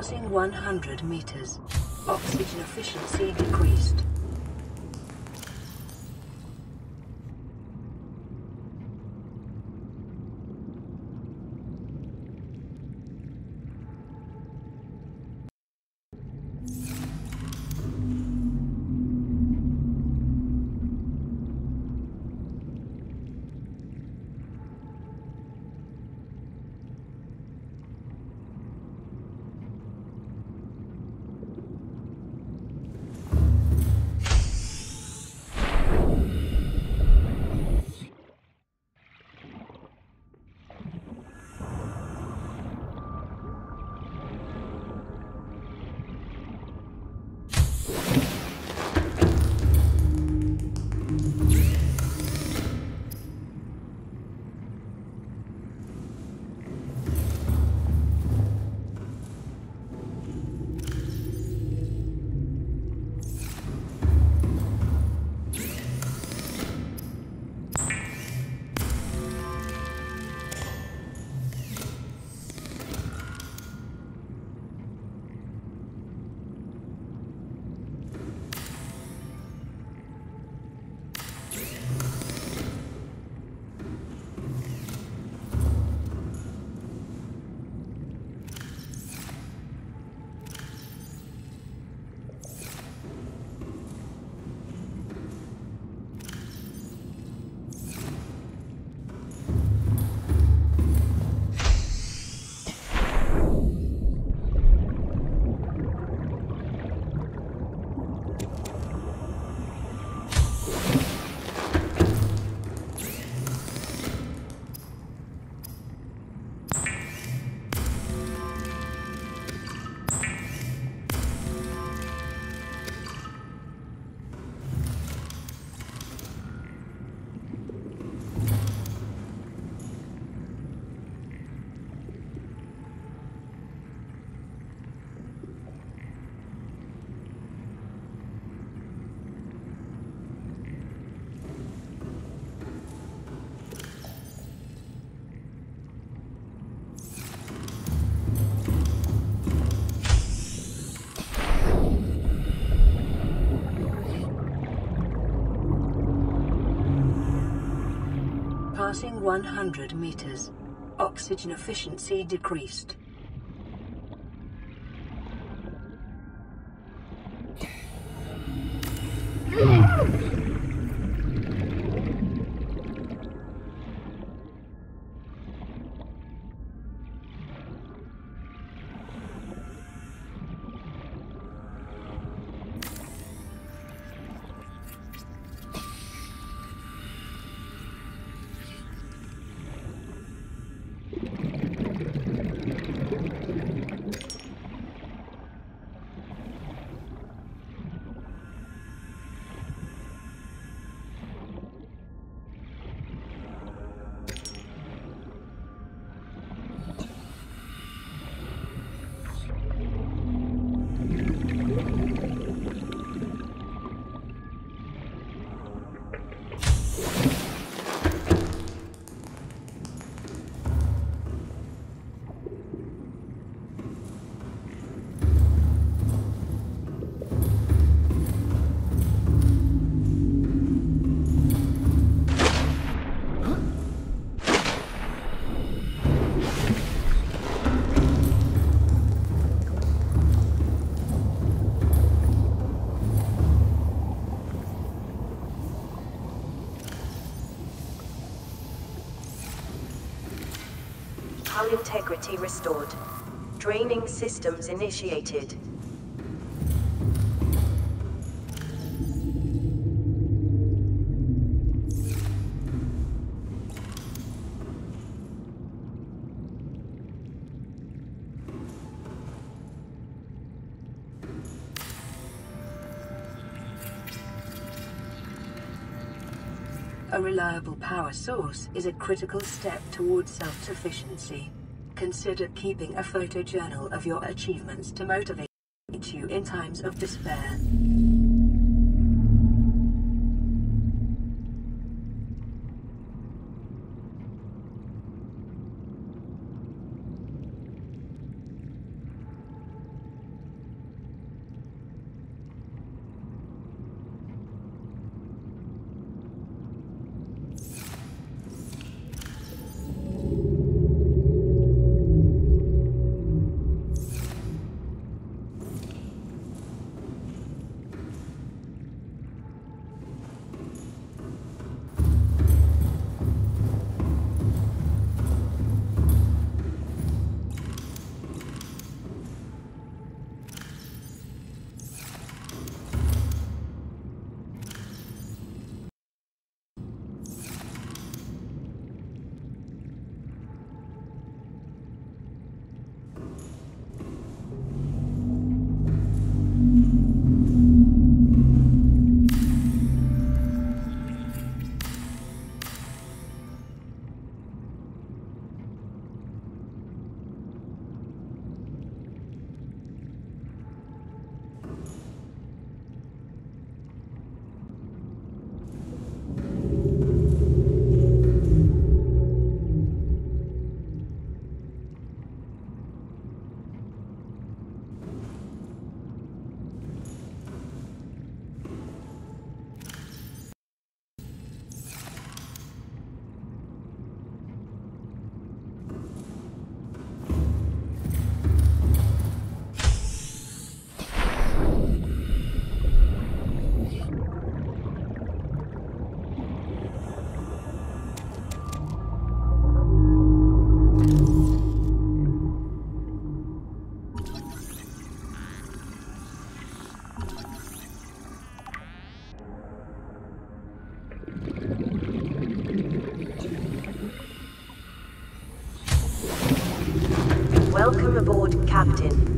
Passing 100 meters. Oxygen efficiency decreased. 100 meters. Oxygen efficiency decreased. Integrity restored. Draining systems initiated. A reliable power source is a critical step towards self-sufficiency. Consider keeping a photojournal of your achievements to motivate you in times of despair. Captain.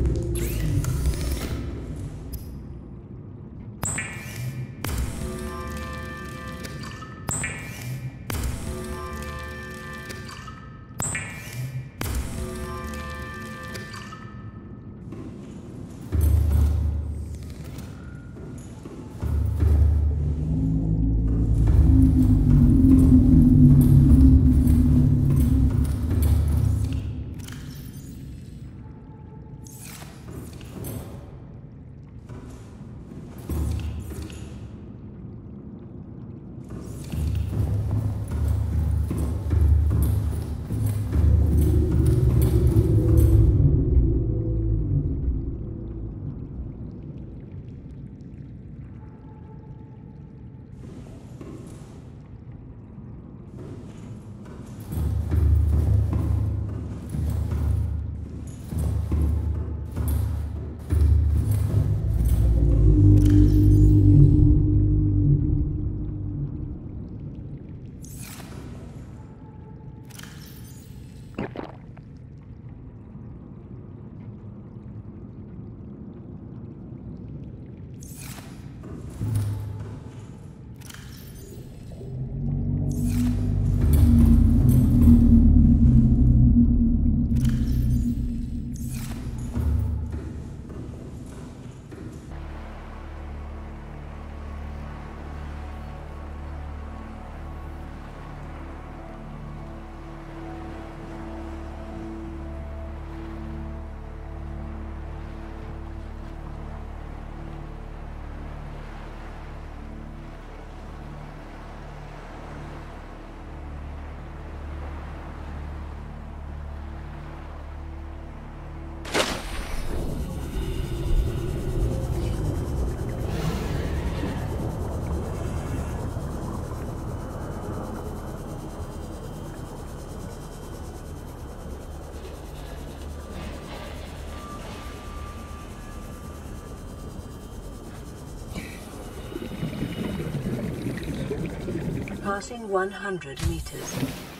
Passing 100 meters.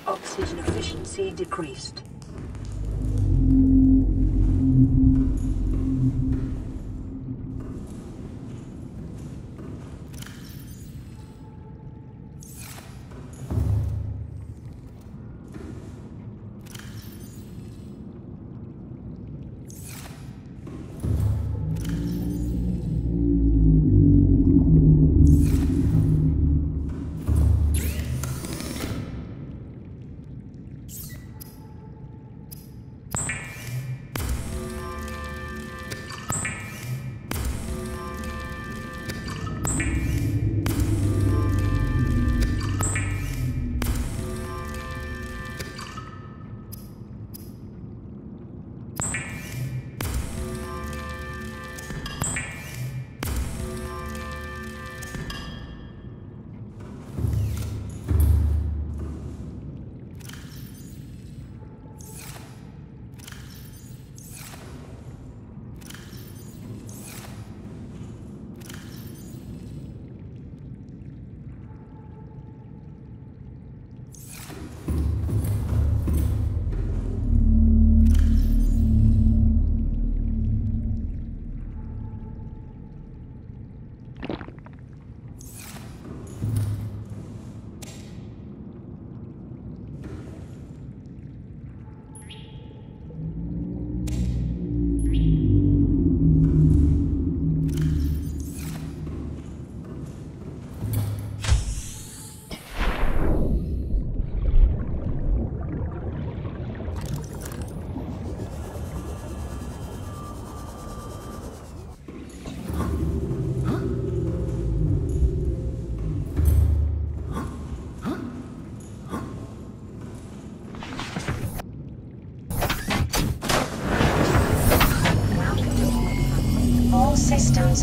Oxygen efficiency decreased.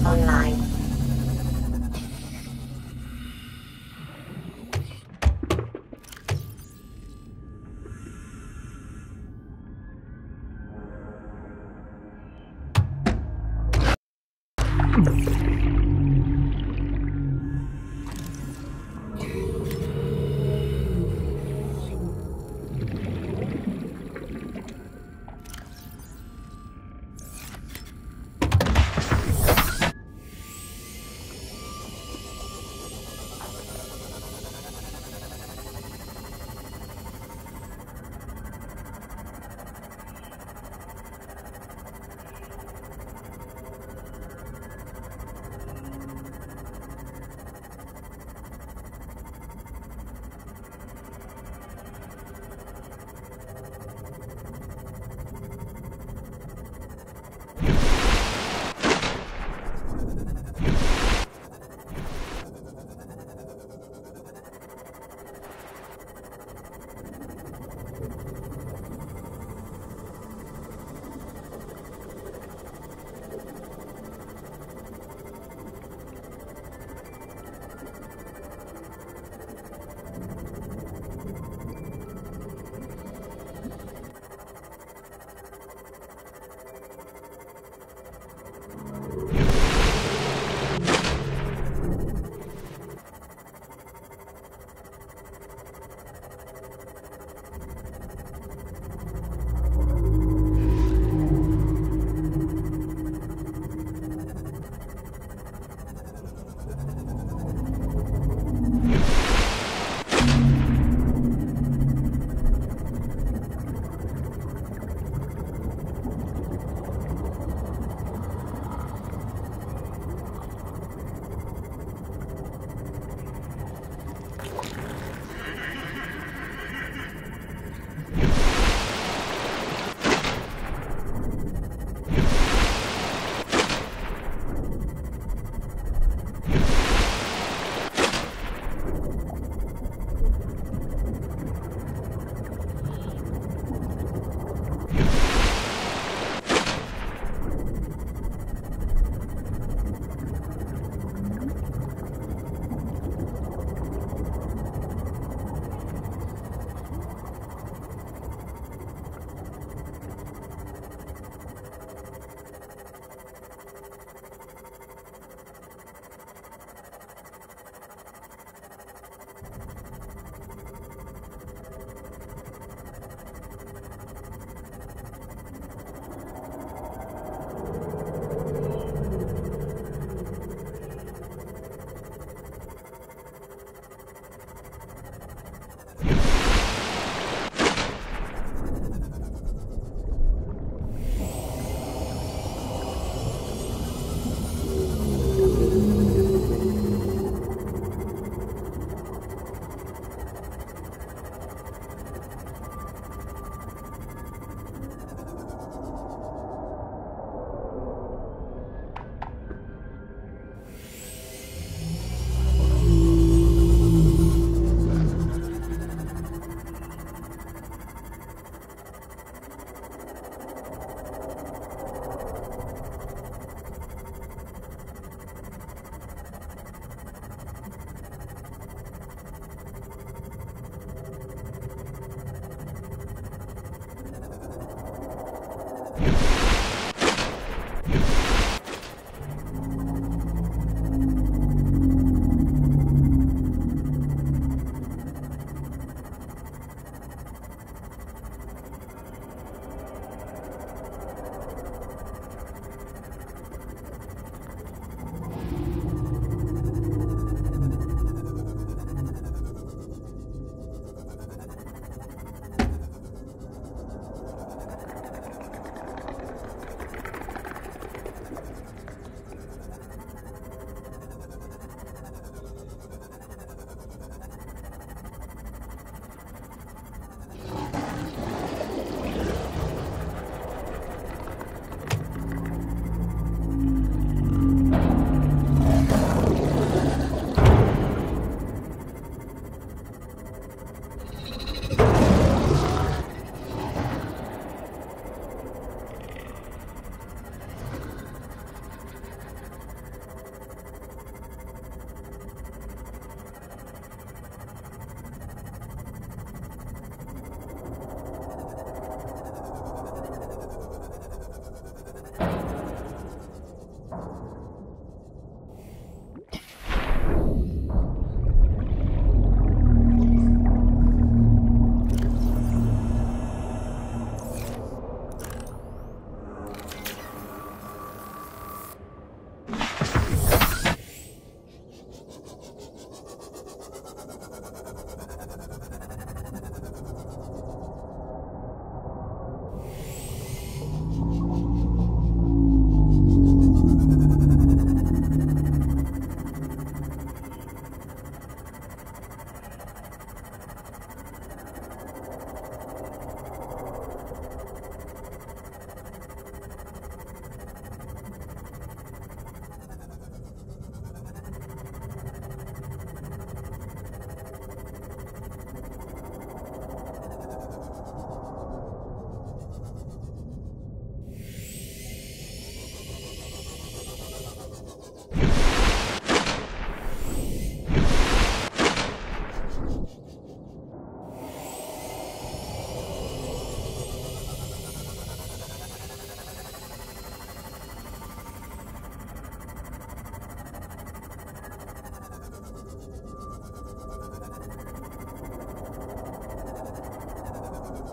Online.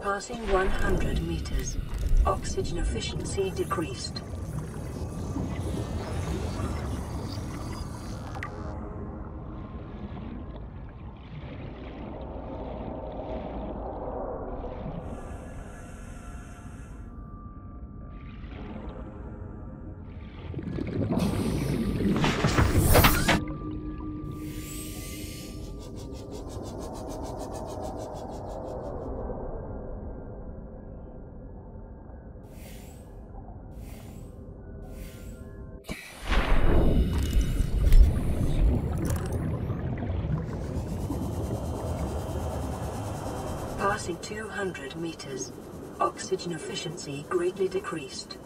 Passing 100 meters. Oxygen efficiency decreased. Efficiency greatly decreased.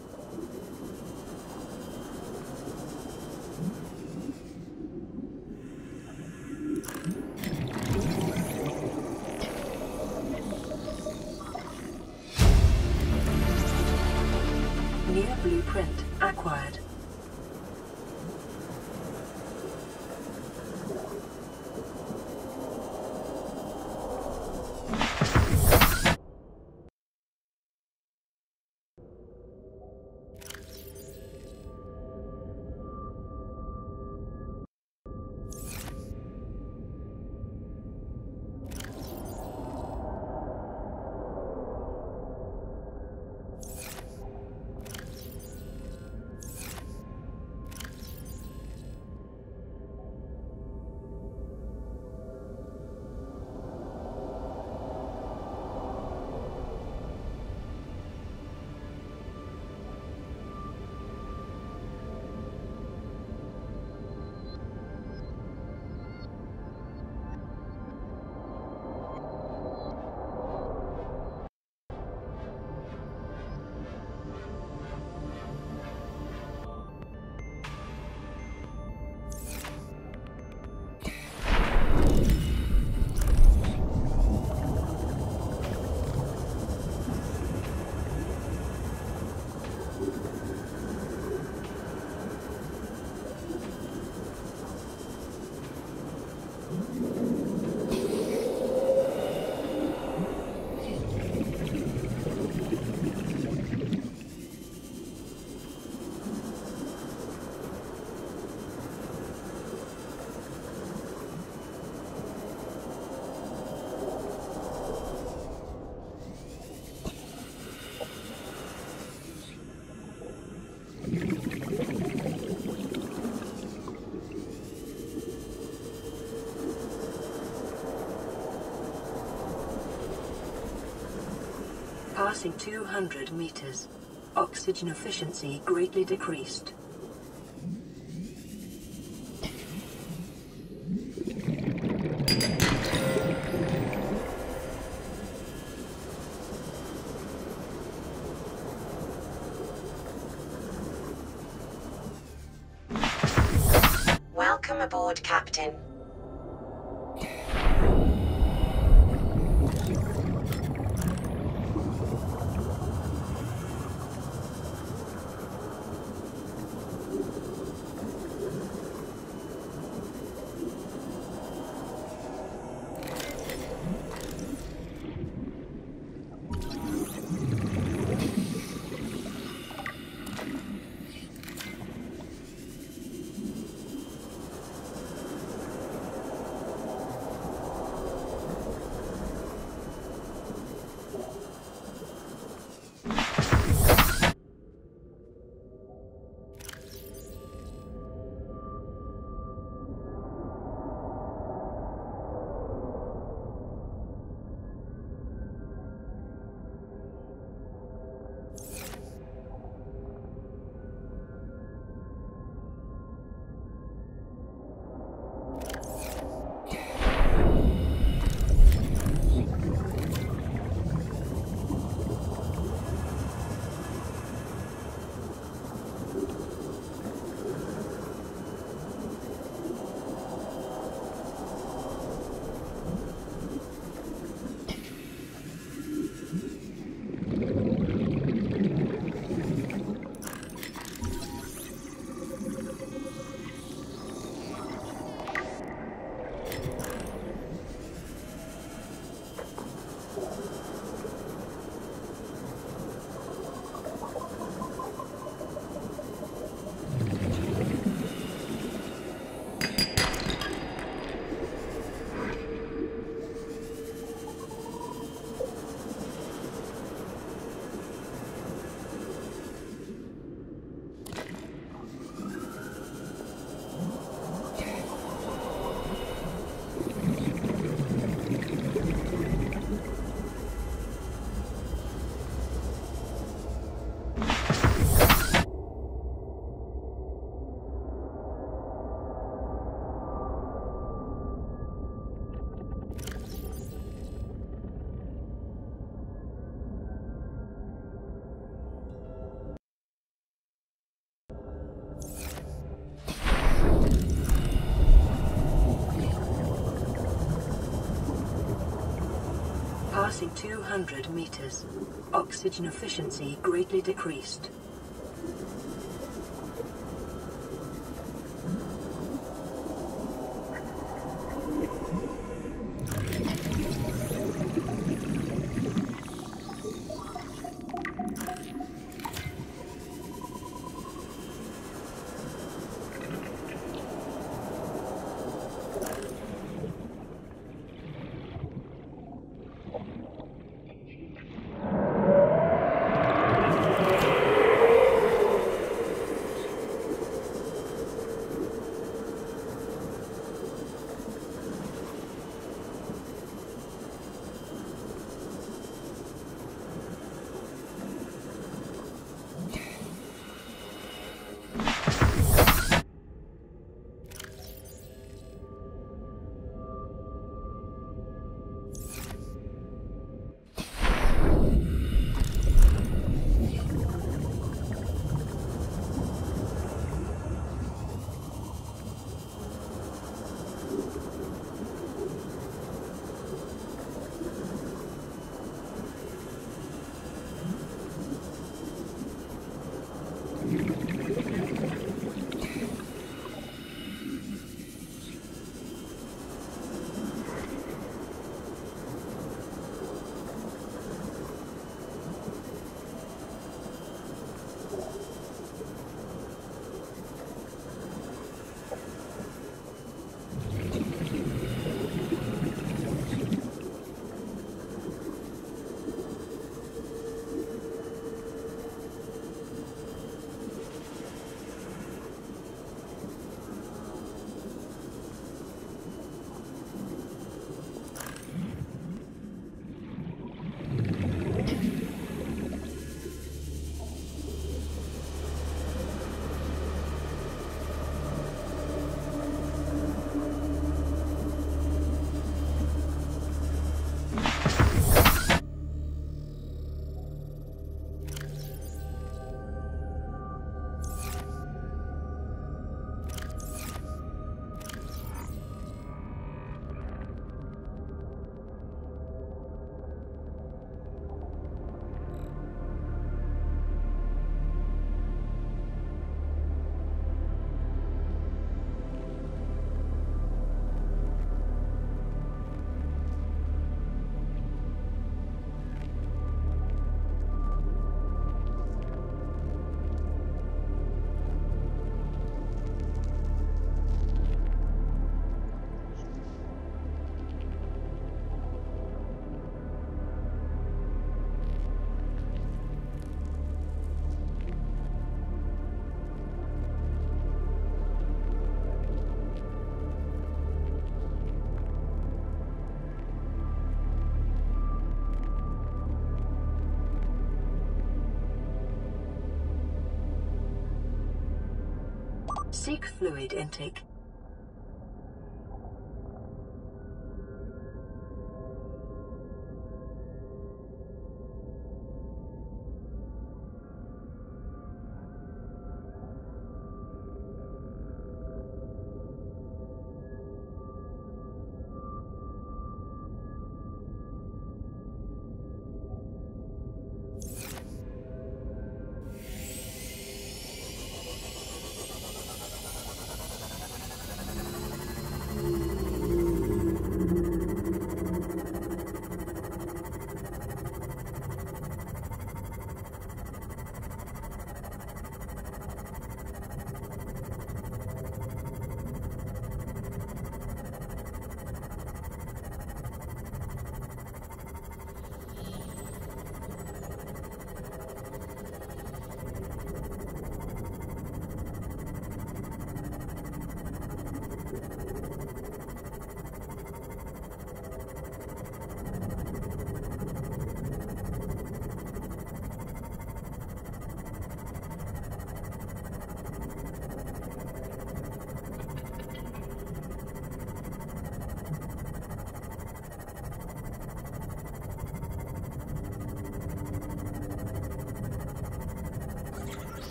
Passing 200 meters. Oxygen efficiency greatly decreased. Passing 200 meters. Oxygen efficiency greatly decreased. Seek fluid intake.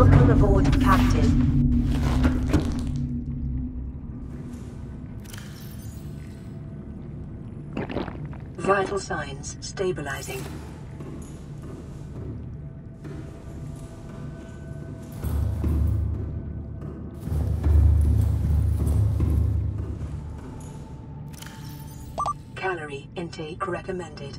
Welcome aboard, Captain. Vital signs stabilizing. Calorie intake recommended.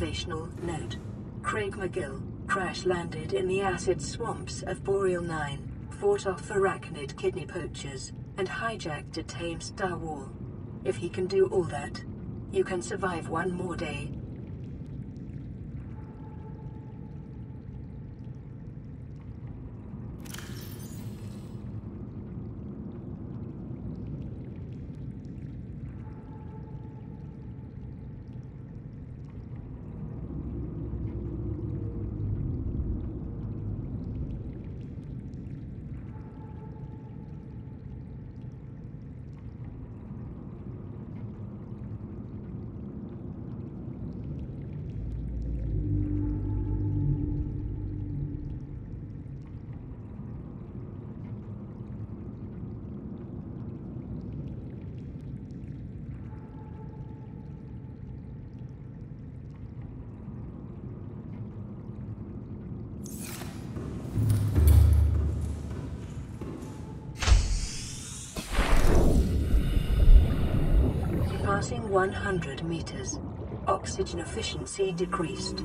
Motivational note. Craig McGill crash landed in the acid swamps of Boreal 9, fought off arachnid kidney poachers, and hijacked a tame Starwhale. If he can do all that, you can survive one more day. Passing 100 meters. Oxygen efficiency decreased.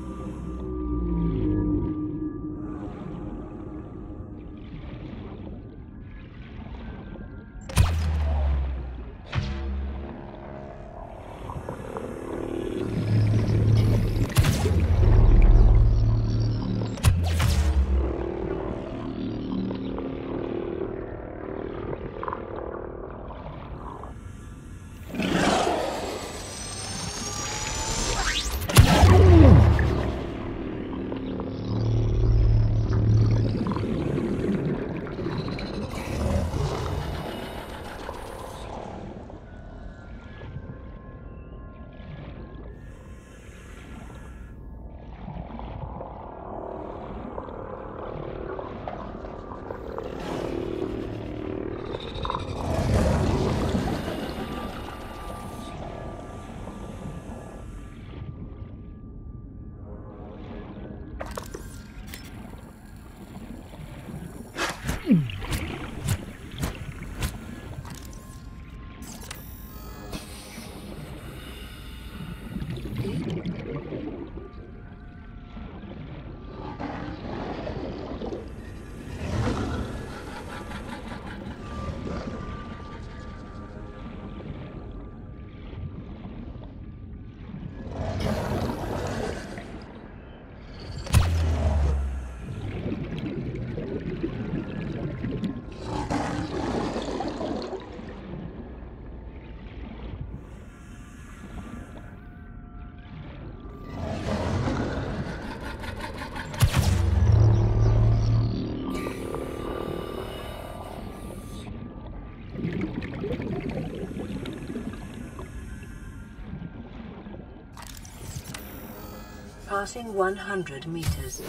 Passing 100 meters.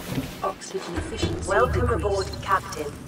Oxygen efficiency Welcome decreased. aboard, Captain.